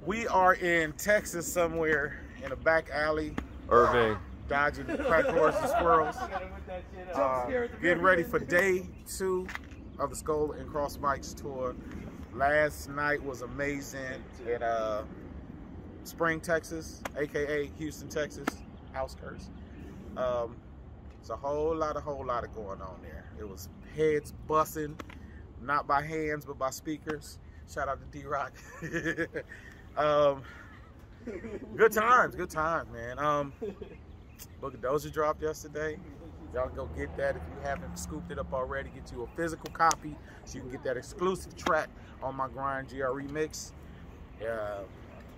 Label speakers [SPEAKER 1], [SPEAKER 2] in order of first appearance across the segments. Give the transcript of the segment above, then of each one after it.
[SPEAKER 1] We are in Texas somewhere in a back alley,
[SPEAKER 2] Irving.
[SPEAKER 1] dodging crack horses and squirrels. Uh, getting ready for day two of the Skull and Cross Mics tour. Last night was amazing in uh, Spring, Texas, aka Houston, Texas, outskirts. Um, it's a whole lot, a whole lot of going on there. It was heads bussing, not by hands, but by speakers. Shout out to D-Roc. um, good times, good times, man. Um, Book of Doesha dropped yesterday. Y'all go get that if you haven't scooped it up already. Get you a physical copy so you can get that exclusive track on my Grind GRE mix. Uh,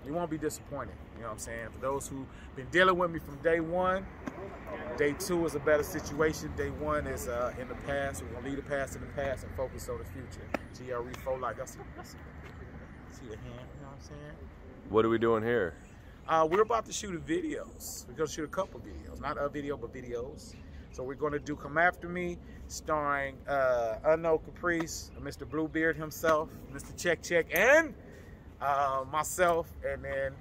[SPEAKER 1] you won't be disappointed. You know what I'm saying? For those who've been dealing with me from day one, day two is a better situation. Day one is uh, in the past. We're gonna leave the past in the past and focus on the future. GRE for life. Y'all see, y'all see, see the hand? You know what I'm saying?
[SPEAKER 2] What are we doing here?
[SPEAKER 1] Uh, we're about to shoot a videos. We're gonna shoot a couple videos, not a video, but videos. So we're gonna do "Come After Me," starring uh, Unknown Kapriest, Mr. Bluebeard himself, Mr. Check Check, and uh, myself, and then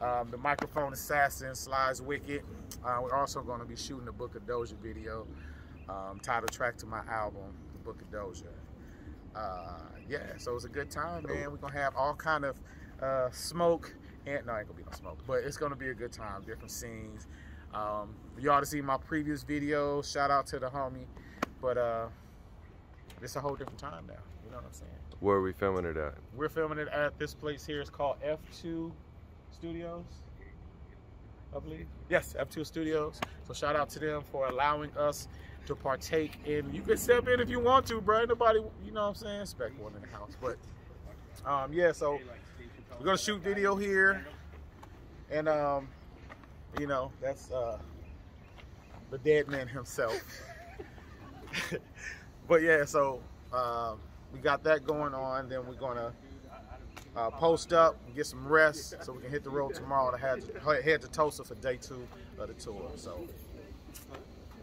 [SPEAKER 1] um, the microphone assassin Slyzwicked. Uh, we're also gonna be shooting the Book of Doesha video, um, title track to my album, The Book of Doesha. Uh, yeah, so it's a good time, man. We're gonna have all kind of uh, smoke and no, ain't gonna be no smoke, but it's gonna be a good time. Different scenes. Um, you ought to see my previous video. Shout out to the homie, but uh, it's a whole different time now. You know what I'm saying?
[SPEAKER 2] Where are we filming it at?
[SPEAKER 1] We're filming it at this place here. It's called F2 Studios. I believe. Yes, F2 Studios. So shout out to them for allowing us to partake in. You can step in if you want to, bro. Nobody, you know what I'm saying? Spek One in the house, but um, yeah. So we're gonna shoot video here, and um, you know that's uh, the dead man himself. but yeah, so um, we got that going on. Then we're gonna uh, post up, get some rest, so we can hit the road tomorrow to head to, head to Tulsa for day two of the tour. So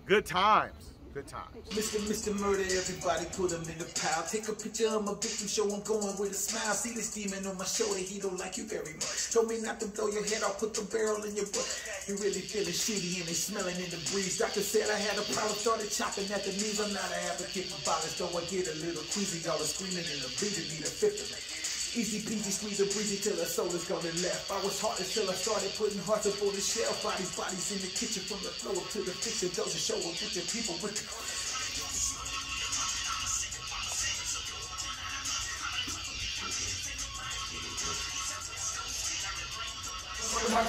[SPEAKER 1] good times. Good times.
[SPEAKER 3] Mr. Mr. Murder, everybody put him in the pile. Take a picture of my victim, show I'm going with a smile. See this demon on my shoulder, he don't like you very much. Told me not to throw your head off, put the barrel in your butt. You really feeling shitty and it's smelling in the breeze. Doctor said I had a problem, started chopping at the knees. I'm not an advocate for violence, though I get a little queasy. Y'all are screaming in the bleeding, need a fifth of me. Easy peasy, squeeze a breezy till her soul is gone and left. I was heartless till I started putting hearts up on the shelf. Bodies, bodies in the kitchen from the floor to the picture. Those are show up with the people with the.
[SPEAKER 4] I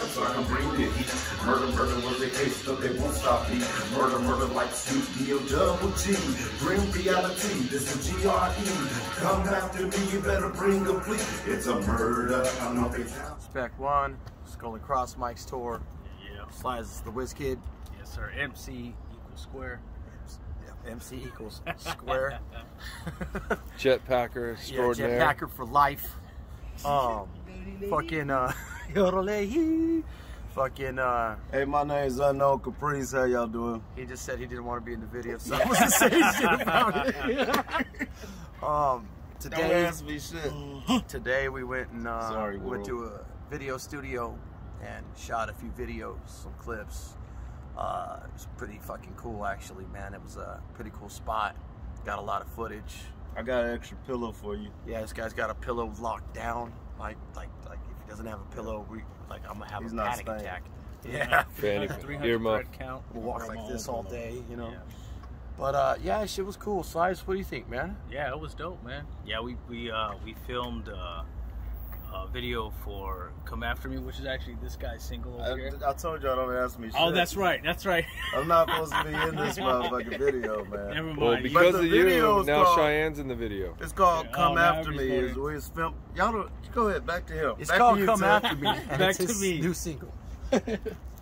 [SPEAKER 4] can. Murder, murder was the case, but they won't stop me. Murder, murder like Snoop D-O double G. Bring reality, this is G-R-E. Come after me, you better bring a plea. It's a murder, I'm not fatality.
[SPEAKER 5] Spek One, Skull and Cross Mics tour.
[SPEAKER 6] Yeah.
[SPEAKER 5] Slides is the Whiz Kid.
[SPEAKER 6] Yes, sir. MC equals square.
[SPEAKER 5] MC equals square.
[SPEAKER 2] Jetpacker
[SPEAKER 5] yeah,
[SPEAKER 2] extraordinaire.
[SPEAKER 5] Jetpacker for life. Um, fucking uh, yodelay, fucking uh,
[SPEAKER 7] Hey, my name's Unknown Kapriest. How y'all doing?
[SPEAKER 5] he just said he didn't want to be in the video, so I wasn't saying shit about it. um, today,
[SPEAKER 7] me shit.
[SPEAKER 5] today we went and uh,
[SPEAKER 7] Sorry,
[SPEAKER 5] went to a video studio and shot a few videos, some clips. Uh, it was pretty fucking cool, actually, man. It was a pretty cool spot. Got a lot of footage.
[SPEAKER 7] I got an extra pillow for you.
[SPEAKER 5] Yeah, this guy's got a pillow locked down. Like, like, like, if he doesn't have a pillow, we like, I'm gonna have
[SPEAKER 7] He's
[SPEAKER 5] a
[SPEAKER 7] not
[SPEAKER 5] panic
[SPEAKER 7] staying.
[SPEAKER 5] attack. Yeah,
[SPEAKER 2] Fanny
[SPEAKER 6] 300 thread count.
[SPEAKER 5] we'll walk like this all day, you know.
[SPEAKER 6] Yeah.
[SPEAKER 5] But uh, yeah, shit was cool. Slides, what do you think, man?
[SPEAKER 6] Yeah, it was dope, man. Yeah, we we uh, we filmed uh, a video for "Come After Me," which is actually this guy's single over here.
[SPEAKER 7] I, I told y'all don't ask me oh, shit.
[SPEAKER 6] Oh, that's right. That's right.
[SPEAKER 7] I'm not supposed to be in this motherfucking video, man.
[SPEAKER 6] Never mind.
[SPEAKER 2] Well,
[SPEAKER 6] You-
[SPEAKER 2] because
[SPEAKER 7] the
[SPEAKER 2] of you,
[SPEAKER 7] video's
[SPEAKER 2] now
[SPEAKER 7] called-
[SPEAKER 2] Cheyenne's in the video.
[SPEAKER 7] It's called
[SPEAKER 6] Yeah,
[SPEAKER 7] Come
[SPEAKER 6] oh,
[SPEAKER 7] After Me. Is where it's filmed. Y'all don't, go ahead, back to him.
[SPEAKER 5] It's
[SPEAKER 7] back
[SPEAKER 5] called "Come After Me."
[SPEAKER 6] Back to me.
[SPEAKER 5] New single.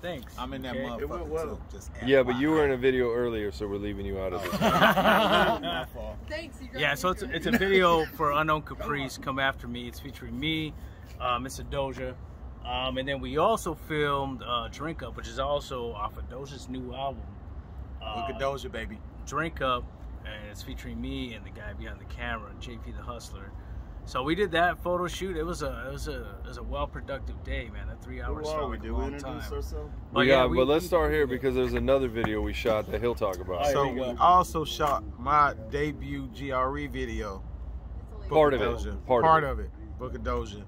[SPEAKER 6] Thanks.
[SPEAKER 8] I'm in that
[SPEAKER 6] Okay.
[SPEAKER 8] motherfucker
[SPEAKER 7] It went well.
[SPEAKER 8] too. Just
[SPEAKER 2] Yeah, but you were in a video earlier, so we're leaving you out of it.
[SPEAKER 9] Thanks, you got
[SPEAKER 6] Yeah, so it's,
[SPEAKER 9] good.
[SPEAKER 6] it's a video for Unknown Kapriest, Come After Me. It's featuring me, uh, Mr. Doesha. Um, and then we also filmed uh, Drink Up, which is also off of Doesha's new album. Uh,
[SPEAKER 8] Look at Doesha, baby.
[SPEAKER 6] Drink Up, and it's featuring me and the guy behind the camera, JP the Hustler. So we did that photo shoot. It was a it was a it was a well productive day, man. That three
[SPEAKER 7] Who
[SPEAKER 6] hours.
[SPEAKER 7] are
[SPEAKER 6] felt
[SPEAKER 7] we?
[SPEAKER 6] like a
[SPEAKER 7] Did we
[SPEAKER 6] long
[SPEAKER 7] introduce
[SPEAKER 6] time.
[SPEAKER 7] ourselves?
[SPEAKER 6] But
[SPEAKER 2] We
[SPEAKER 6] yeah, we-
[SPEAKER 2] but let's start here because there's another video we shot that he'll talk about.
[SPEAKER 6] All
[SPEAKER 1] So
[SPEAKER 6] we
[SPEAKER 1] we also shot my debut GRE video.
[SPEAKER 2] Part of it.
[SPEAKER 1] Doesha.
[SPEAKER 2] Part
[SPEAKER 1] Part,
[SPEAKER 2] of
[SPEAKER 1] of it. Book of Doesha.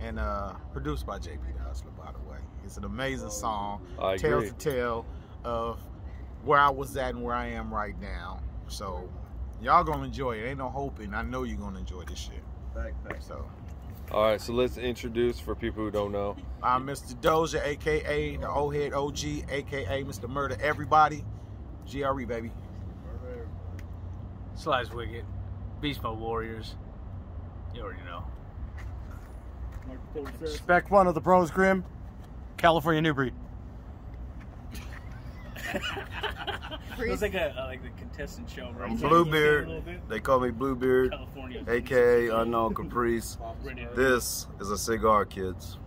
[SPEAKER 1] And uh, produced by JP the Hustler, by the way. It's an amazing song.
[SPEAKER 2] I
[SPEAKER 1] Tells
[SPEAKER 2] agree.
[SPEAKER 1] the tale of where I was at and where I am right now. So y'all gonna enjoy it. Ain't no hoping. I know you're gonna enjoy this shit.
[SPEAKER 7] Back, back.
[SPEAKER 1] So
[SPEAKER 2] All right, so let's introduce for people who don't know.
[SPEAKER 1] I'm Mr. Doesha, aka the old head OG, aka Mr. Murder Everybody. GRE baby.
[SPEAKER 6] Slyzwicked, Beast Mode Warriors. You already know.
[SPEAKER 8] Spek One of the pros, Grim. California New Breed.
[SPEAKER 6] It was like a uh, like the contestant show, right?
[SPEAKER 7] I'm
[SPEAKER 6] Can you say it a
[SPEAKER 7] Bluebeard. They call me Bluebeard,
[SPEAKER 6] California.
[SPEAKER 7] aka Unknown
[SPEAKER 6] Kapriest.
[SPEAKER 7] This is a cigar, kids.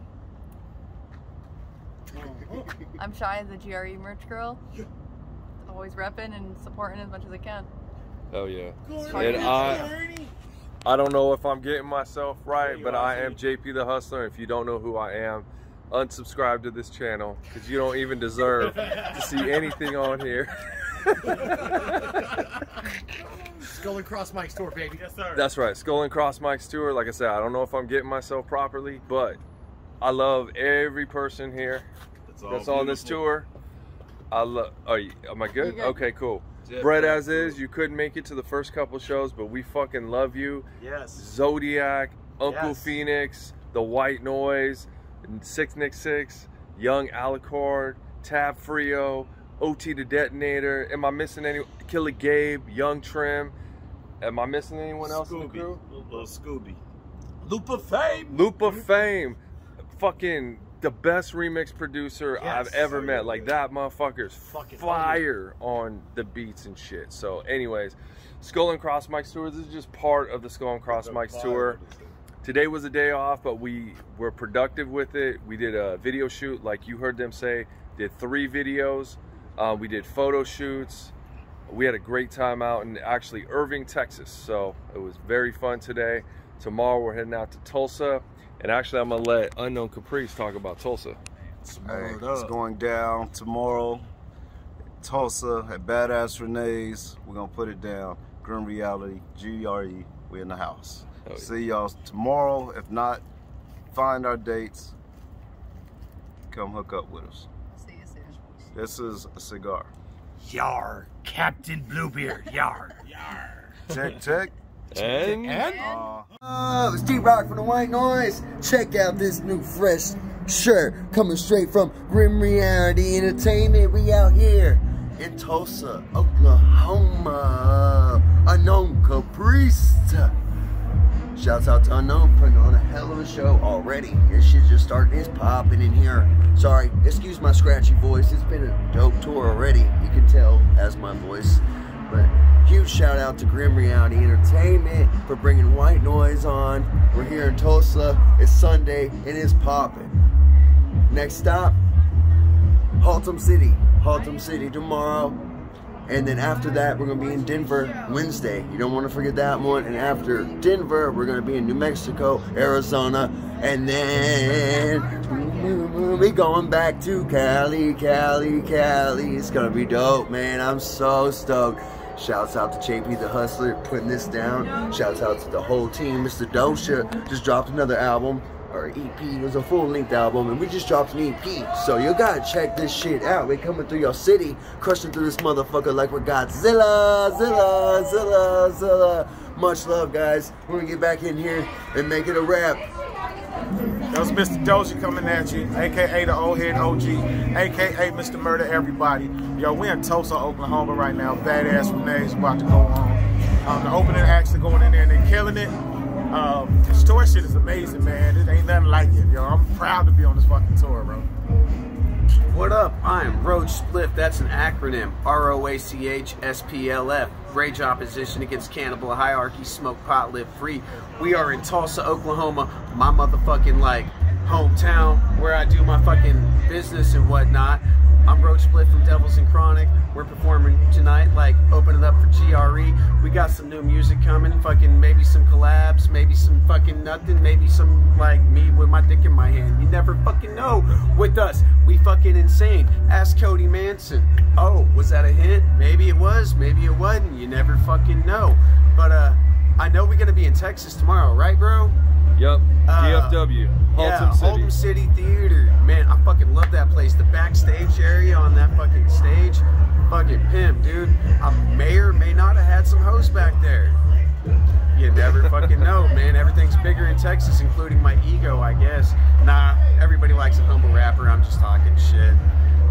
[SPEAKER 9] I'm shy as a GRE merch girl. Always repping and supporting as much as I can.
[SPEAKER 2] Oh yeah. And I I don't know if I'm getting myself right, but I am JP the Hustler. If you don't know who I am, unsubscribe to this channel because you don't even deserve to see anything on here.
[SPEAKER 8] Skull and Cross Mics tour, baby. Yes, sir.
[SPEAKER 2] That's right, Skull and Cross Mics tour. Like I said, I don't know if I'm getting myself properly, but I love every person here that's on this tour. I love. Are you? Am I good?
[SPEAKER 9] good.
[SPEAKER 2] Okay, cool. Bread as is. You couldn't make it to the first couple shows, but we fucking love you.
[SPEAKER 7] Yes.
[SPEAKER 2] Zodiac, Uncle
[SPEAKER 7] Yes.
[SPEAKER 2] Phoenix, The White Noise, Six Nick Six, Young Alucard, Tab Frio, OT the Detonator. Am I missing any? Killer Gabe, Young Trim. Am I missing anyone else in the crew?
[SPEAKER 7] Little Scooby.
[SPEAKER 1] Loop of Fame.
[SPEAKER 2] Loop of Fame, fucking the best remix producer I've
[SPEAKER 1] Yes.
[SPEAKER 2] ever met. Like that motherfucker's
[SPEAKER 8] Fucking
[SPEAKER 2] fire on the beats and shit. So, anyways, Skull and Cross Mics tour. This is just part of the Skull and Cross Mics tour. Today was a day off, but we were productive with it. We did a video shoot, like you heard them say. Did three videos. Uh, we did photo shoots. We had a great time out in actually Irving, Texas. So it was very fun today. Tomorrow we're heading out to Tulsa. And actually, I'm gonna let Unknown Kapriest talk about Tulsa.
[SPEAKER 7] Hey, it's going down tomorrow. Tulsa at Badass Renee's. We're gonna put it down. Grim Reality, GRE. We're in the house.
[SPEAKER 2] Hell yeah.
[SPEAKER 7] See y'all tomorrow. If not, find our dates. Come hook up with us.
[SPEAKER 9] See you soon.
[SPEAKER 7] This is a cigar.
[SPEAKER 8] Yar, Captain Bluebeard. Yar. Yar.
[SPEAKER 7] Check, check.
[SPEAKER 2] And
[SPEAKER 7] Uh,
[SPEAKER 10] Oh, it's D-Roc from the White Noise. Check out this new fresh shirt coming straight from Grim Reality Entertainment. We out here in Tulsa, Oklahoma. Unknown Kapriest. Shouts out to Unknown putting on a hell of a show already. This shit just starting, it's popping in here. Sorry, excuse my scratchy voice. It's been a dope tour already. You can tell as my voice. But huge shout out to Grim Reality Entertainment for bringing White Noise on. We're here in Tulsa. It's Sunday. And It is popping. Next stop, Haltom City. Haltom City tomorrow. And then after that, we're going to be in Denver Wednesday. You don't want to forget that one. And after Denver, we're going to be in New Mexico, Arizona. And then we going back to Cali, Cali, Cali. It's going to be dope, man. I'm so stoked. Shouts out to JP the Hustler putting this down. Shouts out to the whole team. Mr. Doesha just dropped another album. Or EP. It was a full length album, and we just dropped an EP. So you gotta check this shit out. We coming through your city, crushing through this motherfucker like we're Godzilla, Zilla, Zilla, Zilla. Much love, guys. We're gonna get back in here and make it a wrap.
[SPEAKER 1] That was Mr. Doesha coming at you, aka the old head OG, aka Mr. Murder Everybody. Yo, we in Tulsa, Oklahoma right now. Badass Renee's about to go on. Um, the opening acts are going in there and they're killing it. Um, this tour shit is amazing, man. It ain't nothing like it. Yo, I'm proud to be on this fucking tour, bro.
[SPEAKER 11] What up? I'm Roach Spliff. That's an acronym. R O A C H S P L F. Rage opposition against cannibal hierarchy. Smoke pot, live free. We are in Tulsa, Oklahoma. My motherfucking like hometown where I do my fucking business and whatnot. I'm Roach Split from Devilz n Crawnik. We're performing tonight, like opening up for GRE. We got some new music coming, fucking maybe some collabs, maybe some fucking nothing, maybe some like me with my dick in my hand. You never fucking know. With us, we fucking insane. Ask Cody Manson. Oh, was that a hint? Maybe it was, maybe it wasn't. You never fucking know. But uh, I know we're gonna be in Texas tomorrow, right, bro?
[SPEAKER 2] Yep.
[SPEAKER 11] Uh,
[SPEAKER 2] DFW. Haltom
[SPEAKER 11] yeah,
[SPEAKER 2] City.
[SPEAKER 11] City Theater. Man, I fucking love that place. The backstage area on that fucking stage, fucking pimp, dude. I may or may not have had some hosts back there. You never fucking know, man. Everything's bigger in Texas, including my ego, I guess. Nah, everybody likes a humble rapper. I'm just talking shit.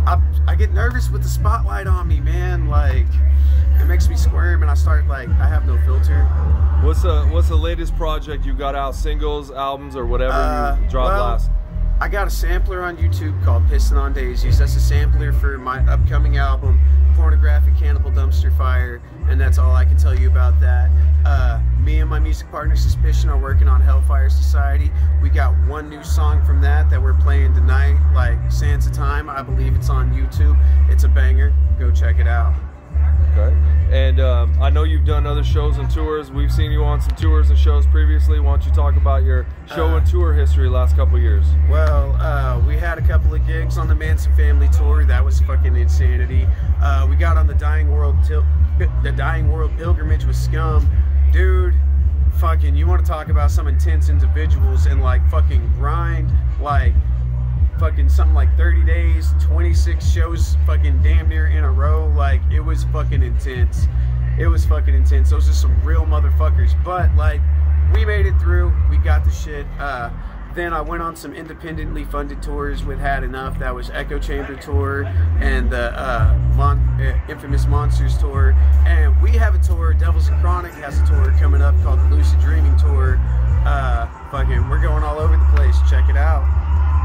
[SPEAKER 11] I, I get nervous with the spotlight on me, man. Like, it makes me squirm, and I start like, I have no filter.
[SPEAKER 2] What's the What's the latest project you got out? Singles, albums, or whatever
[SPEAKER 11] Uh,
[SPEAKER 2] you dropped
[SPEAKER 11] well,
[SPEAKER 2] last?
[SPEAKER 11] I got a sampler on YouTube called Pissing on Daisies. That's a sampler for my upcoming album, Pornographic Cannibal Dumpster Fire, and that's all I can tell you about that. Uh, me and my music partner Suspicion are working on Hellfire Society. We got one new song from that that we're playing tonight, like Sands of Time. I believe it's on YouTube. It's a banger. Go check it out.
[SPEAKER 2] Okay. And um, I know you've done other shows and tours. We've seen you on some tours and shows previously. Why don't you talk about your show
[SPEAKER 11] Uh,
[SPEAKER 2] and tour history last couple years?
[SPEAKER 11] Well, uh, we had a couple of gigs on the Manson Family Tour. That was fucking insanity. Uh, we got on the Dying World, til- the Dying World pilgrimage with Scum, dude. Fucking, you want to talk about some intense individuals and like fucking grind, like fucking something like 30 days, 26 shows, fucking damn near in a row. Like it was fucking intense. It was fucking intense. Those are some real motherfuckers. But like, we made it through. We got the shit. Uh, then I went on some independently funded tours with Had Enough. That was Echo Chamber tour and the uh, Mon- uh, Infamous Monsters tour. And we have a tour. Devilz n Crawnik has a tour coming up called the Lucid Dreaming tour. Uh, fucking, we're going all over the place. Check it out.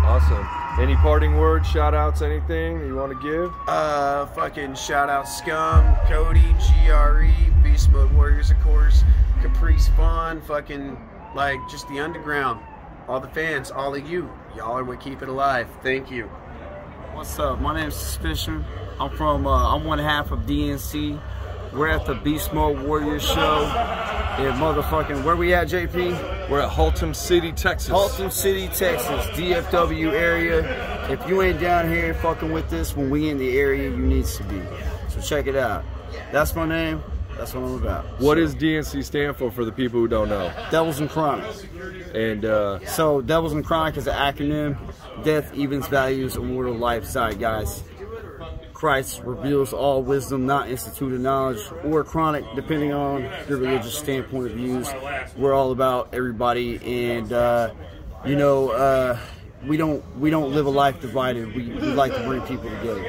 [SPEAKER 2] Awesome. Any parting words, shout outs, anything you want to give?
[SPEAKER 11] Uh, fucking shout out Scum, Cody, GRE, Beast Mode Warriors, of course, Kapriest Fun, fucking like just the underground, all the fans, all of you, y'all are what keep it alive. Thank you.
[SPEAKER 12] What's up? My name's Suspicion. I'm from, uh, I'm one half of DNC. We're at the Beast Mode Warriors show in motherfucking, where we at, JP?
[SPEAKER 2] We're at Haltom City, Texas.
[SPEAKER 12] Haltom City, Texas, DFW area. If you ain't down here fucking with this when we in the area, you needs to be. So check it out. That's my name. That's what I'm about.
[SPEAKER 2] What does DNC stand for for the people who don't know?
[SPEAKER 12] Devilz n Crawnik.
[SPEAKER 2] And uh,
[SPEAKER 12] So Devilz n Crawnik is an acronym. Death, evens, values, immortal life, side, guys. Christ reveals all wisdom, not instituted knowledge or chronic, depending on your religious standpoint of views. We're all about everybody, and uh, you know, uh, we don't we don't live a life divided. We, we like to bring people together.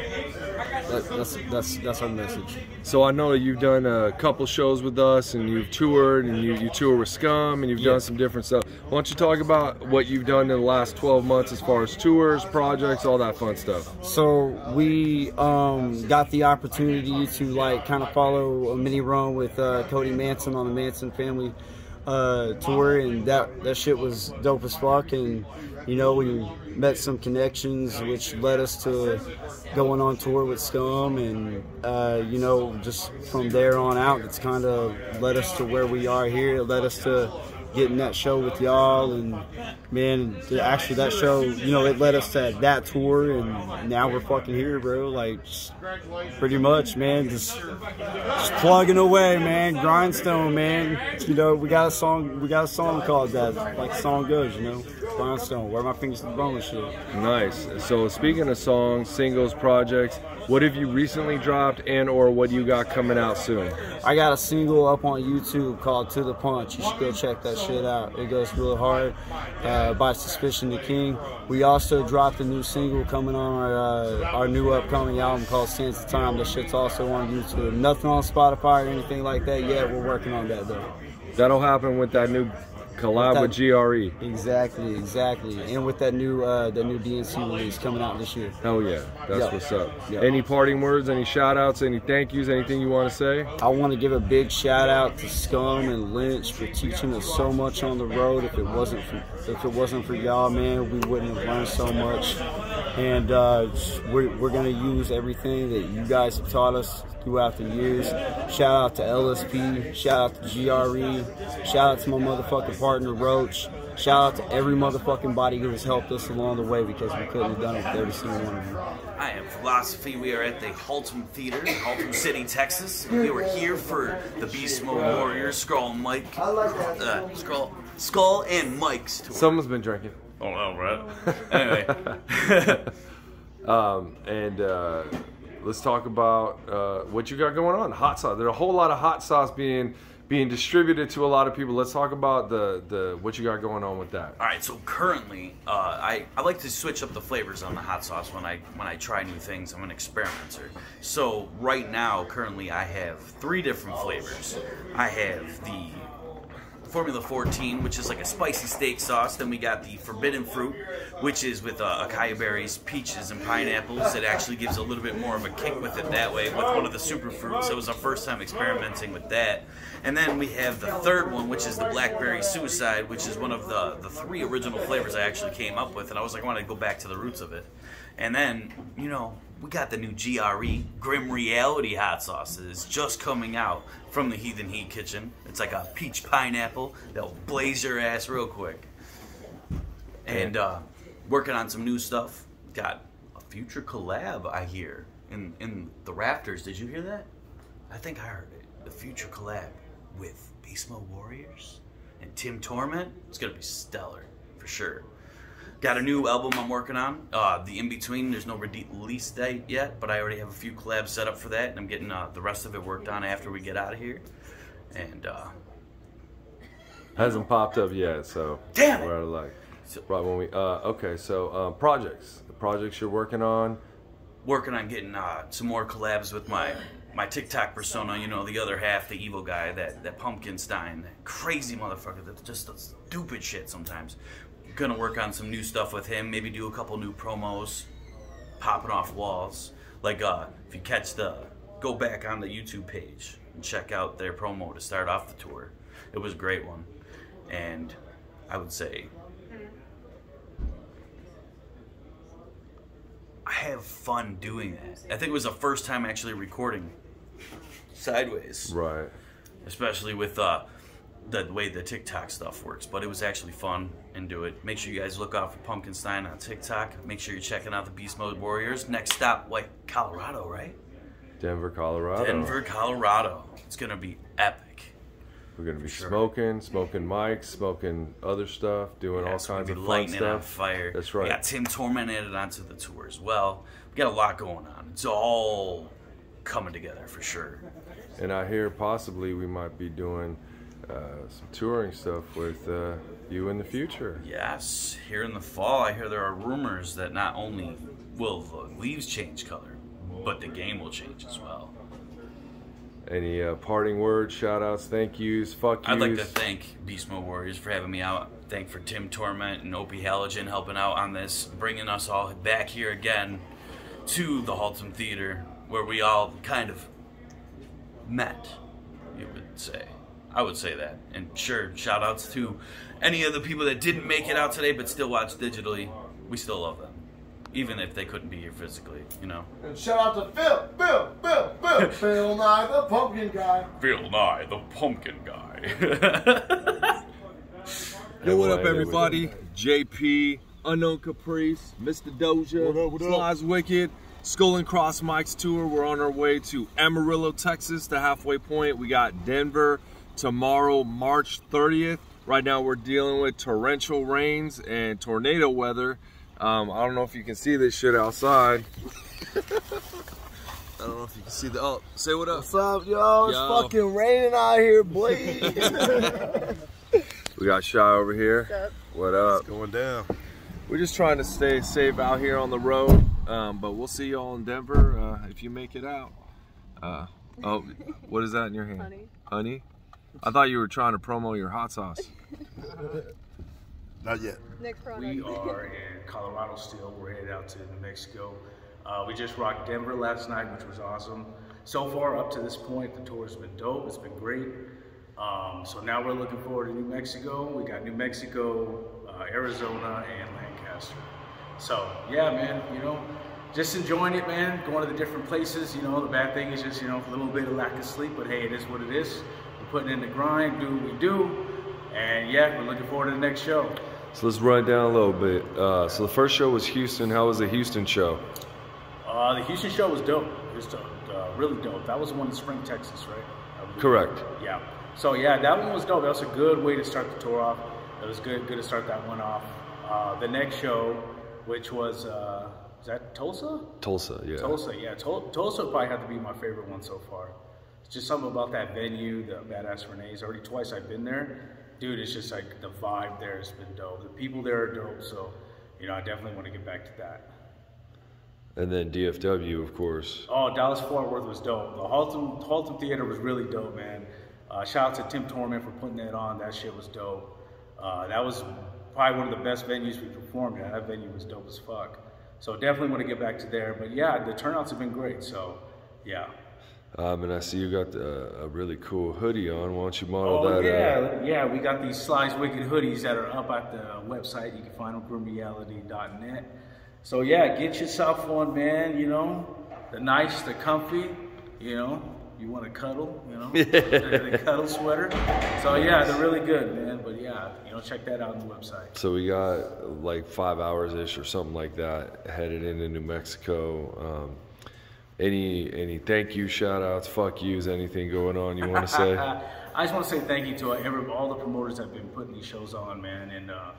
[SPEAKER 12] That, that's that's that's our message.
[SPEAKER 2] So I know you've done a couple shows with us, and you've toured, and you, you tour with Scum, and you've
[SPEAKER 12] Yeah.
[SPEAKER 2] done some different stuff. Why don't you talk about what you've done in the last 12 months as far as tours, projects, all that fun stuff?
[SPEAKER 12] So we um, got the opportunity to like kind of follow a mini run with uh, Cody Manson on the Manson Family uh, tour, and that that shit was dope as fuck. And you know we met some connections, which led us to going on tour with Scum, and uh, you know just from there on out, it's kind of led us to where we are here. It led us to getting that show with y'all and man actually that show you know it led us to that tour and now we're fucking here bro. Like pretty much man just just plugging away man grindstone man. You know we got a song we got a song called that like the song goes you know grindstone Where my fingers to the bone and shit.
[SPEAKER 2] Nice. So speaking of songs, singles, projects, what have you recently dropped, and or what do you got coming out soon?
[SPEAKER 12] I got a single up on YouTube called To the Punch. You should go check that shit out. It goes really hard uh, by Suspicion the King. We also dropped a new single coming on our uh, our new upcoming album called Sense of Time. That shit's also on YouTube. Nothing on Spotify or anything like that yet. We're working on that though.
[SPEAKER 2] That'll happen with that new collab with GRE.
[SPEAKER 12] Exactly, exactly. And with that new uh, that new DNC release coming out this year.
[SPEAKER 2] Hell yeah, that's
[SPEAKER 12] Yeah.
[SPEAKER 2] what's up.
[SPEAKER 12] Yeah.
[SPEAKER 2] Any parting words? Any shout outs? Any thank yous? Anything you want to say?
[SPEAKER 12] I want to give a big shout out to Scum and Lynch for teaching us so much on the road. If it wasn't for if it wasn't for y'all, man, we wouldn't have learned so much. And uh, we're, we're gonna use everything that you guys have taught us throughout the years. Shout out to LSP. Shout out to GRE. Shout out to my motherfucking partner Roach. Shout out to every motherfucking body who has helped us along the way because we couldn't have done it with every single one of you.
[SPEAKER 13] I am Philozophy. We are at the Haltom Theater in Haltom City, Texas. We were here for the Beast Mode Warriors, Skull and Mike. I like that. Uh, Skull, Skull and Mike's tour.
[SPEAKER 2] Someone's been drinking.
[SPEAKER 13] Oh no, right? Anyway.
[SPEAKER 2] um, and uh, let's talk about uh, what you got going on. Hot sauce. There's a whole lot of hot sauce being being distributed to a lot of people. Let's talk about the the what you got going on with that.
[SPEAKER 13] All right, so currently, uh, I, I like to switch up the flavors on the hot sauce when I when I try new things. I'm an experimenter. So right now, currently, I have three different flavors. I have the Formula 14, which is like a spicy steak sauce. Then we got the Forbidden Fruit, which is with uh, acai berries, peaches, and pineapples. It actually gives a little bit more of a kick with it that way with one of the super fruits. It was our first time experimenting with that. And then we have the third one, which is the Blackberry Suicide, which is one of the, the three original flavors I actually came up with. And I was like, I want to go back to the roots of it. And then, you know, we got the new GRE Grim Reality hot sauces just coming out from the Heathen Heat Kitchen. It's like a peach pineapple that'll blaze your ass real quick. And uh, working on some new stuff. Got a future collab, I hear, in, in the Rafters. Did you hear that? I think I heard it. The future collab with Beast Mode Warriors and Tim Torment. It's gonna be stellar for sure. Got a new album I'm working on. Uh, the In Between, there's no release date yet, but I already have a few collabs set up for that, and I'm getting uh, the rest of it worked on after we get out of here. And uh,
[SPEAKER 2] Hasn't popped up yet, so
[SPEAKER 13] Damn it!
[SPEAKER 2] we're out of luck. Right when we uh, okay, so um, projects, the projects you're working on.
[SPEAKER 13] working on getting uh, some more collabs with my my TikTok persona. You know, the other half, the evil guy, that that Pumpkinstein, that crazy motherfucker that just does stupid shit sometimes. Gonna work on some new stuff with him. Maybe do a couple new promos, popping off walls. Like uh, if you catch the, go back on the YouTube page and check out their promo to start off the tour. It was a great one, and I would say I have fun doing that. I think it was the first time actually recording sideways.
[SPEAKER 2] Right.
[SPEAKER 13] Especially with uh, the way the TikTok stuff works. But it was actually fun and do it. Make sure you guys look out for Pumpkinstein on TikTok. Make sure you're checking out the Beast Mode Warriors. Next stop, like Colorado, right?
[SPEAKER 2] Denver, Colorado.
[SPEAKER 13] Denver, Colorado. It's gonna be epic.
[SPEAKER 2] We're gonna be
[SPEAKER 13] sure.
[SPEAKER 2] smoking, smoking mics, smoking other stuff, doing all
[SPEAKER 13] Yes, we're
[SPEAKER 2] kinds of fun
[SPEAKER 13] it on
[SPEAKER 2] stuff.
[SPEAKER 13] fire.
[SPEAKER 2] That's right.
[SPEAKER 13] We got Tim Torment added onto the tour as well. We got a lot going on. It's all coming together for sure.
[SPEAKER 2] And I hear possibly we might be doing uh, some touring stuff with uh, you in the future.
[SPEAKER 13] Yes, here in the fall, I hear there are rumors that not only will the leaves change color, but the game will change as well.
[SPEAKER 2] Any uh, parting words, shout outs, thank yous, fuck yous?
[SPEAKER 13] I'd like to thank Beast Mode Warriors for having me out. Thank for Tim Torment and Opie Halogen helping out on this, bringing us all back here again to the Haltom Theater, where we all kind of met, you would say. I would say that. And sure, shout outs to any of the people that didn't make it out today but still watch digitally. We still love them. Even if they couldn't be here physically, you know.
[SPEAKER 7] And shout out to Phil, Bill, Bill, Bill, Phil Nye, the pumpkin guy.
[SPEAKER 13] Phil Nye, the pumpkin guy.
[SPEAKER 2] Yo, what up, everybody? JP, Unknown Kapriest, Mr. Doesha, what up, what Slyzwicked, Skull and Cross Mics tour. We're on our way to Amarillo, Texas, the halfway point. We got Denver tomorrow, March 30th. Right now, we're dealing with torrential rains and tornado weather. Um, I don't know if you can see this shit outside. I don't know if you can see the. Oh, say what up.
[SPEAKER 7] What's up, yo? It's
[SPEAKER 2] Yo.
[SPEAKER 7] fucking raining out here, boy.
[SPEAKER 2] We got Shy over here. What up?
[SPEAKER 7] going down.
[SPEAKER 2] We're just trying to stay safe out here on the road, um, but we'll see y'all in Denver uh, if you make it out. Uh, oh, what is that in your hand?
[SPEAKER 9] Honey.
[SPEAKER 2] Honey? I thought you were trying to promo your hot sauce.
[SPEAKER 7] Not yet.
[SPEAKER 9] Next product.
[SPEAKER 6] We are in Colorado still. We're headed out to New Mexico. Uh, we just rocked Denver last night, which was awesome. So far, up to this point, the tour has been dope. It's been great. Um, so now we're looking forward to New Mexico. We got New Mexico, uh, Arizona, and Lancaster. So yeah, man, you know, just enjoying it, man. Going to the different places. You know, the bad thing is just you know a little bit of lack of sleep, but hey, it is what it is. Putting in the grind, do what we do, and yeah, we're looking forward to the next show.
[SPEAKER 2] So let's run it down a little bit. Uh, so the first show was Houston. How was the Houston show?
[SPEAKER 6] Uh, the Houston show was dope. It was dope. Uh, really dope. That was the one in Spring, Texas, right?
[SPEAKER 2] Correct.
[SPEAKER 6] Yeah. So yeah, that one was dope. That was a good way to start the tour off. It was good, good to start that one off. Uh, the next show, which was uh, is that Tulsa?
[SPEAKER 2] Tulsa, yeah.
[SPEAKER 6] Tulsa, yeah. Tul- Tulsa probably had to be my favorite one so far. Just something about that venue, the Badass Renee's. Already twice I've been there. Dude, it's just like the vibe there has been dope. The people there are dope. So, you know, I definitely want to get back to that.
[SPEAKER 2] And then DFW, of course.
[SPEAKER 6] Oh, Dallas Fort Worth was dope. The Haltom, Haltom Theater was really dope, man. Uh, shout out to Tim Torment for putting that on. That shit was dope. Uh, that was probably one of the best venues we performed at. That venue was dope as fuck. So definitely want to get back to there. But yeah, the turnouts have been great. So yeah.
[SPEAKER 2] Um, and I see you got the, a really cool hoodie on. Why don't you model
[SPEAKER 6] Oh
[SPEAKER 2] that?
[SPEAKER 6] yeah, yeah. We got these Slyzwicked hoodies that are up at the website. You can find them grimreality.net. So yeah, get yourself one, man. You know, the nice, the comfy. You know, you want to cuddle. You know, the, the cuddle sweater. So yeah, they're really good, man. But yeah, you know, check that out on the website.
[SPEAKER 2] So we got like five hours ish or something like that headed into New Mexico. Um, any any thank you shout outs, fuck yous, anything going on you want to say?
[SPEAKER 6] I just want to say thank you to every, all the promoters that have been putting these shows on, man, and uh,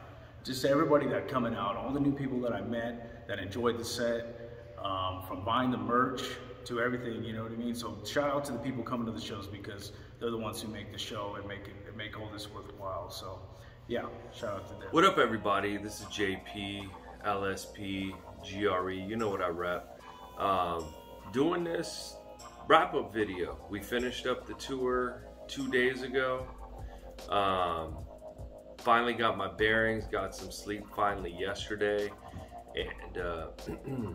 [SPEAKER 6] just to everybody that coming out, all the new people that I met that enjoyed the set, um, from buying the merch to everything, you know what I mean? So shout out to the people coming to the shows because they're the ones who make the show and make it make all this worthwhile. So yeah, shout out to them.
[SPEAKER 2] What up, everybody? This is JP, LSP, GRE. E. You know what I rep. Um, doing this wrap up video. We finished up the tour two days ago. Um, finally got my bearings, got some sleep finally yesterday, and uh,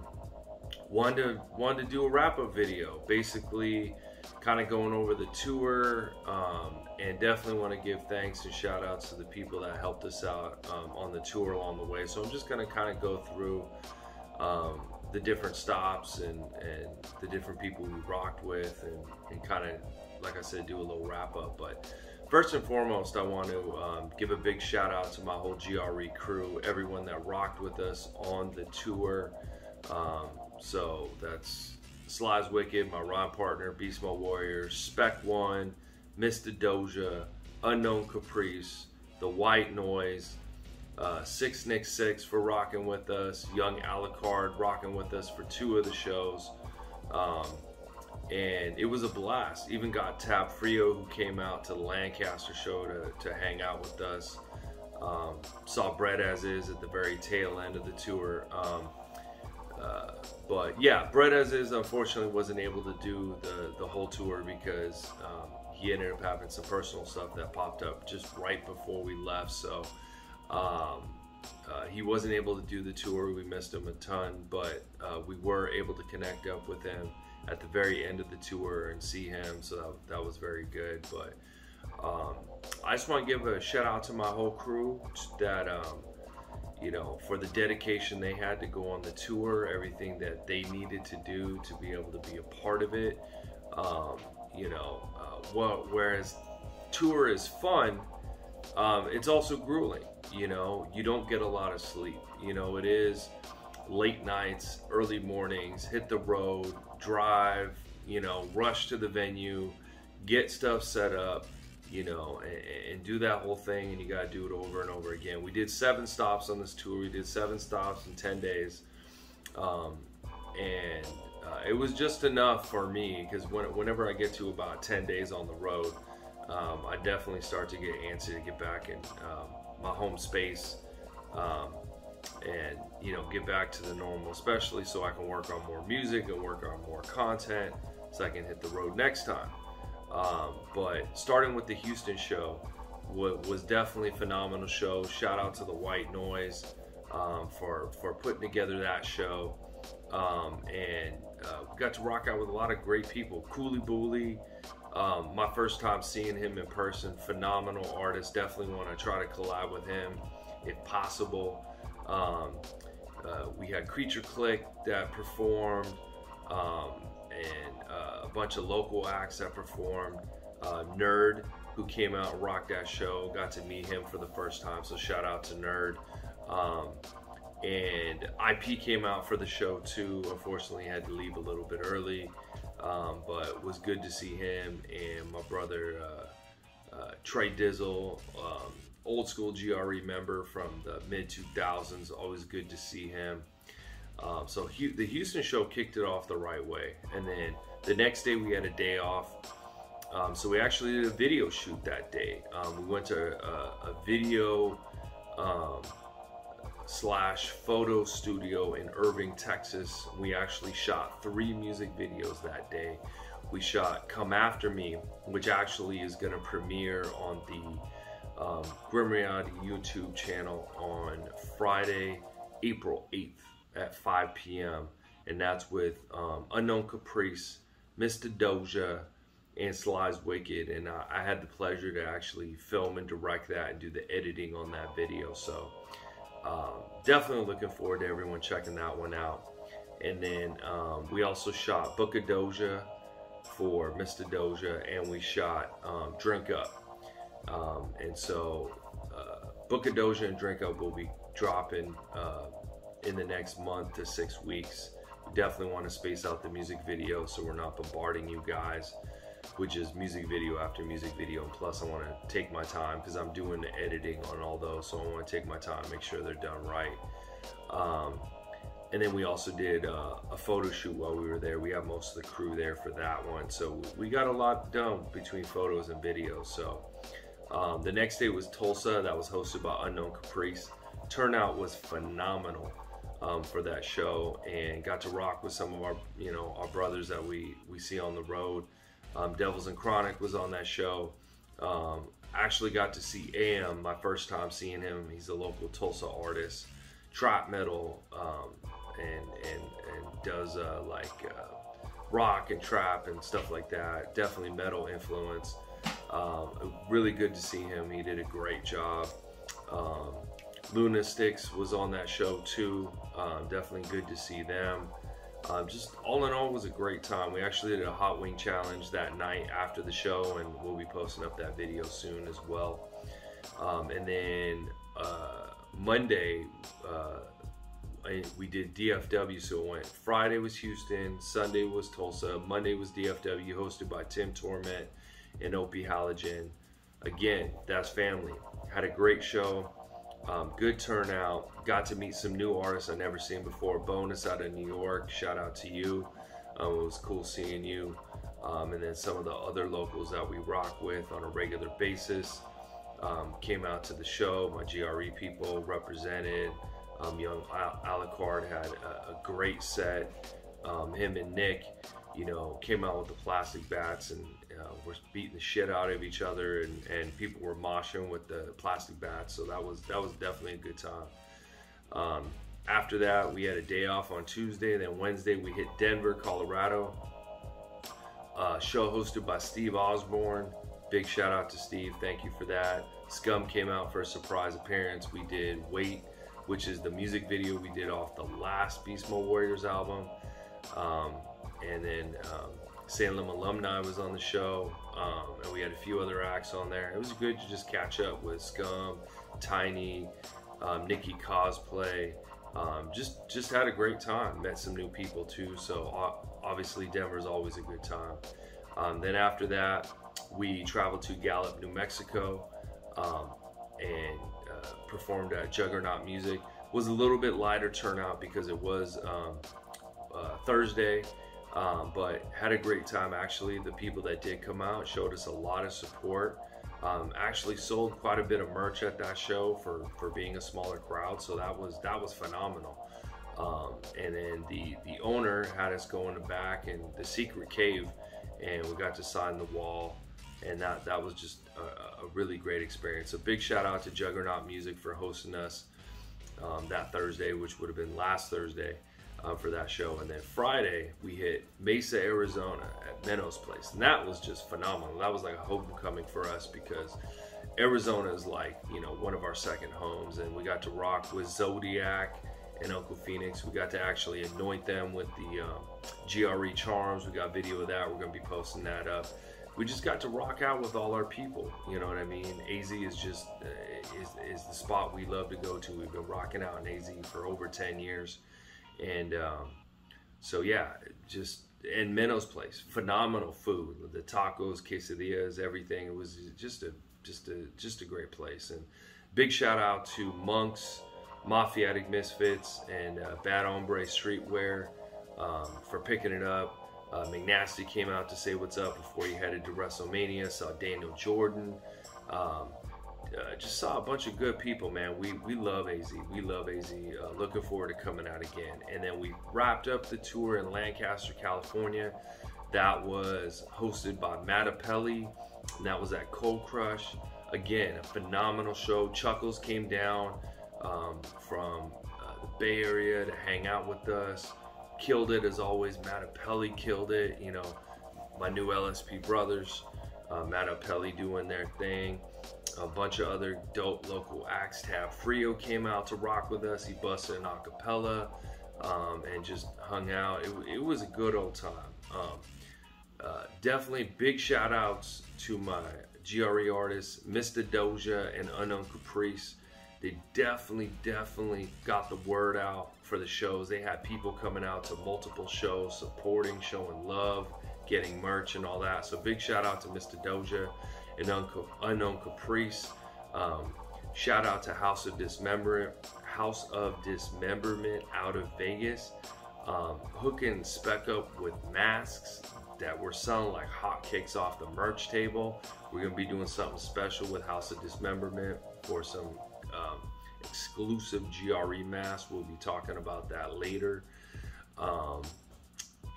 [SPEAKER 2] wanted to, wanted to do a wrap up video. Basically, kind of going over the tour, um, and definitely want to give thanks and shout outs to the people that helped us out um, on the tour along the way. So I'm just going to kind of go through um, the different stops and, and the different people we rocked with, and, and kind of, like I said, do a little wrap up. But First and foremost, I want to um, give a big shout out to my whole GRE crew, everyone that rocked with us on the tour. Um, so that's Slyzwicked, my rhyme partner, Beast Mode Warriors, Spek One, Mr. Doesha, Unknown Kapriest, The White Noise, uh, Six Nick Six for rocking with us, Young Alucard rocking with us for two of the shows. Um, and it was a blast. Even got Tab Frio who came out to the Lancaster show to, to hang out with us. Um, saw Bread as is at the very tail end of the tour. Um, uh, but yeah, Bread as is unfortunately wasn't able to do the, the whole tour because um, he ended up having some personal stuff that popped up just right before we left. So um, uh, he wasn't able to do the tour. We missed him a ton, but uh, we were able to connect up with him at the very end of the tour and see him. So that, that was very good. But um, I just want to give a shout out to my whole crew that, um, you know, for the dedication they had to go on the tour, everything that they needed to do to be able to be a part of it. Um, you know, uh, well, whereas tour is fun, um, it's also grueling. You know, you don't get a lot of sleep. You know, it is late nights, early mornings, hit the road, drive, you know, rush to the venue, get stuff set up, you know, and, and do that whole thing. And you got to do it over and over again. We did seven stops on this tour. We did seven stops in 10 days. Um, and uh, it was just enough for me because when, whenever I get to about 10 days on the road, um, I definitely start to get antsy to get back in um, my home space um, and you know get back to the normal, especially so I can work on more music and work on more content so I can hit the road next time. Um, but starting with the Houston show wa- was definitely a phenomenal show. Shout out to the White Noise um, for for putting together that show, um, and uh, got to rock out with a lot of great people. Cooley Booley, um, my first time seeing him in person, phenomenal artist. Definitely want to try to collab with him if possible. Um, uh, we had Creature Click that performed, um, and uh, a bunch of local acts that performed. Uh, Nerd, who came out and rocked that show, got to meet him for the first time. So shout out to Nerd. Um, and IP came out for the show too. Unfortunately, had to leave a little bit early, um, but was good to see him and my brother uh, uh, Trey Dizzle, um, old school GRE member from the mid 2000s. Always good to see him. Um, so Hu- the Houston show kicked it off the right way, and then the next day we had a day off. Um, so we actually did a video shoot that day. Um, we went to a, a video um, slash photo studio in Irving, Texas. We actually shot three music videos that day. We shot "Come After Me," which actually is going to premiere on the um, YouTube channel on Friday, April 8th at 5 p.m. And that's with um, Unknown Kapriest, Mr. Doesha, and Slyzwicked. And I, I had the pleasure to actually film and direct that and do the editing on that video. So um, definitely looking forward to everyone checking that one out. And then um, we also shot Book of Doesha for Mr. Doesha, and we shot um, Drink Up. Um, and so uh, Book of Doesha and Drink Up will be dropping uh, in the next month to six weeks. We definitely want to space out the music video so we're not bombarding you guys which is music video after music video. And plus, I want to take my time because I'm doing the editing on all those, so I want to take my time, make sure they're done right. Um, and then we also did uh, a photo shoot while we were there. We have most of the crew there for that one, so we got a lot done between photos and videos. So um, the next day was Tulsa. That was hosted by Unknown Kapriest. Turnout was phenomenal. Um, for that show and got to rock with some of our you know our brothers that we we see on the road um, Devilz n Crawnik was on that show. Um, actually got to see AM my first time seeing him. He's a local Tulsa artist, trap metal, um, and and and does uh, like uh, rock and trap and stuff like that. Definitely metal influence. Um, really good to see him. He did a great job. Um, Luna Sticks was on that show too. Um, definitely good to see them. Um, just all in all was a great time. We actually did a hot wing challenge that night after the show, and we'll be posting up that video soon as well. Um, and then uh, Monday, uh, I- we did DFW, so it went Friday was Houston, Sunday was Tulsa, Monday was DFW, hosted by Tim Torment and Opie Halogen. Again, that's family. Had a great show. Um, good turnout. Got to meet some new artists I never seen before. Bonus out of New York. Shout out to you. Um, it was cool seeing you. Um, and then some of the other locals that we rock with on a regular basis um, came out to the show. My GRE people represented. Um, young Al- Alucard had a, a great set. Um, him and Nick, you know, came out with the plastic bats and uh, were beating the shit out of each other, and, and people were moshing with the plastic bats. So that was that was definitely a good time. Um, after that, we had a day off on Tuesday. Then Wednesday, we hit Denver, Colorado. Uh, show hosted by Steve Osborne. Big shout out to Steve. Thank you for that. Scum came out for a surprise appearance. We did Wait, which is the music video we did off the last Beast Mode Warriors album. Um, and then um, Salem alumni was on the show, um, and we had a few other acts on there. It was good to just catch up with Scum, Tiny, um, Nikki Cosplay. Um, just just had a great time. Met some new people too. So obviously Denver's always a good time. Um, then after that, we traveled to Gallup, New Mexico, um, and uh, performed at Juggernaut Music. Was a little bit lighter turnout because it was um, uh, Thursday, um, but had a great time actually. The people that did come out showed us a lot of support. Um, actually sold quite a bit of merch at that show for, for being a smaller crowd, so that was that was phenomenal. Um, and then the the owner had us go in the back in the secret cave, and we got to sign the wall and that that was just a, a really great experience. So big shout out to Juggernaut Music for hosting us um, that Thursday, which would have been last Thursday uh, for that show. And then Friday, we hit Mesa, Arizona at Menno's Place. And that was just phenomenal. That was like a homecoming for us because Arizona is like, you know, one of our second homes. And we got to rock with Zodiac and Uncle Phoenix. We got to actually anoint them with the um, GRE charms. We got video of that. We're going to be posting that up. We just got to rock out with all our people. You know what I mean? AZ is just uh, is, is the spot we love to go to. We've been rocking out in AZ for over 10 years. And um, so, yeah, just and Menno's place, phenomenal food. The tacos, quesadillas, everything. It was just a just a just a great place. And big shout out to Monks, Mafiatic Misfits, and uh, Bad Hombre Streetwear um, for picking it up. Uh, McNasty came out to say what's up before he headed to WrestleMania. Saw Daniel Jordan. Um, uh, just saw a bunch of good people, man. We we love AZ. We love AZ. Uh, looking forward to coming out again. And then we wrapped up the tour in Lancaster, California. That was hosted by Matt Apelli, and that was at Cold Crush. Again, a phenomenal show. Chuckles came down um, from uh, the Bay Area to hang out with us. Killed it as always. Matt Apelli killed it. You know, my new LSP brothers, uh, Matt Apelli doing their thing a bunch of other dope local acts. Tab Frio came out to rock with us. He busted an acapella um, and just hung out. It, it, was a good old time. Um, uh, definitely big shout outs to my GRE artists, Mista Doesha and Unknown Kapriest. They definitely, definitely got the word out for the shows. They had people coming out to multiple shows, supporting, showing love, getting merch and all that. So big shout out to Mista Doesha and Uncle Unknown Kapriest. Um, shout out to House of Dismemberment, House of Dismemberment out of Vegas, um, hooking Spek up with masks that we're selling like hotcakes off the merch table. We're gonna be doing something special with House of Dismemberment for some um, exclusive GRE masks. We'll be talking about that later. Um,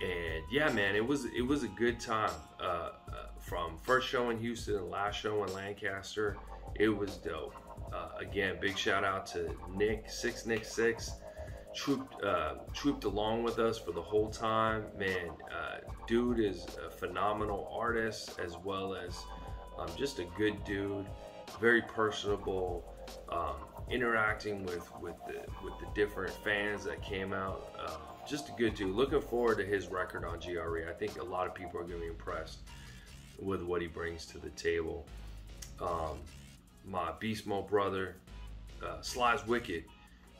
[SPEAKER 2] and yeah, man, it was it was a good time. Uh, uh, from first show in Houston last show in Lancaster, it was dope. Uh, again, big shout out to Nick Six Nick Six, trooped uh, trooped along with us for the whole time. Man, uh, dude is a phenomenal artist as well as um, just a good dude, very personable. Um, interacting with with the with the different fans that came out. Just a good dude. Looking forward to his record on GRE. I think a lot of people are going to be impressed with what he brings to the table. Um, my Beast Mode brother, uh, Slyzwicked,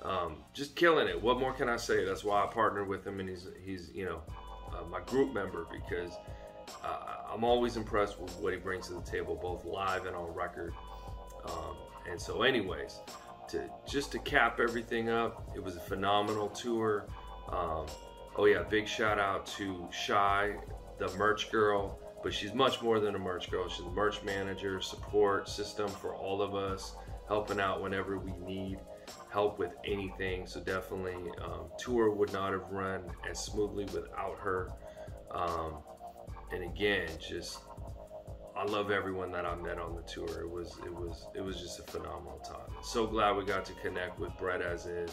[SPEAKER 2] um, just killing it. What more can I say? That's why I partnered with him, and he's he's you know uh, my group member because uh, I'm always impressed with what he brings to the table, both live and on record. Um, and so, anyways, to just to cap everything up, it was a phenomenal tour. Um, oh yeah, big shout out to Shy, the merch girl, but she's much more than a merch girl. She's a merch manager, support system for all of us, helping out whenever we need help with anything. So definitely, um, tour would not have run as smoothly without her. Um, and again, just I love everyone that I met on the tour. It was it was it was just a phenomenal time. So glad we got to connect with Brett as is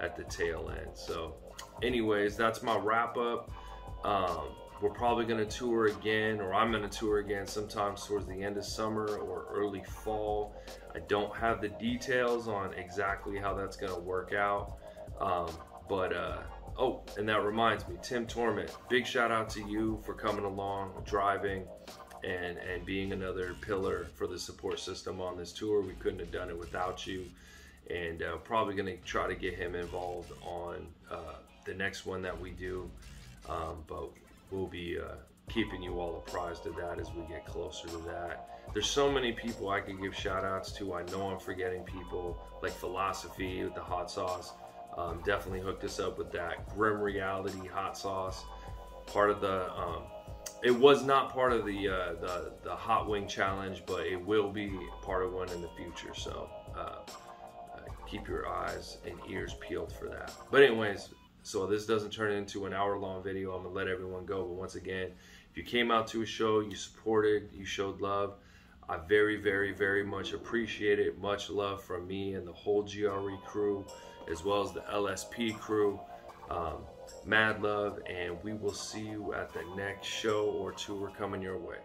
[SPEAKER 2] at the tail end. So anyways, that's my wrap up. Um, we're probably going to tour again, or I'm going to tour again sometimes towards the end of summer or early fall. I don't have the details on exactly how that's going to work out. Um, but, uh, oh, and that reminds me, Tim Torment, big shout out to you for coming along, driving, and, and being another pillar for the support system on this tour. We couldn't have done it without you. And uh, probably going to try to get him involved on uh, the next one that we do. Um, but we'll be uh, keeping you all apprised of that as we get closer to that. There's so many people I could give shout outs to. I know I'm forgetting people like Philozophy with the hot sauce. Um, definitely hooked us up with that Grim Reality hot sauce. Part of the, um, it was not part of the, uh, the the hot wing challenge, but it will be part of one in the future. So uh, uh keep your eyes and ears peeled for that. But anyways, so this doesn't turn into an hour long video. I'm gonna let everyone go. But once again, If you came out to a show, you supported, you showed love, I very, very, very much appreciate it. Much love from me and the whole GRE crew, as well as the LSP crew. Um, mad love, and we will see you at the next show or tour coming your way.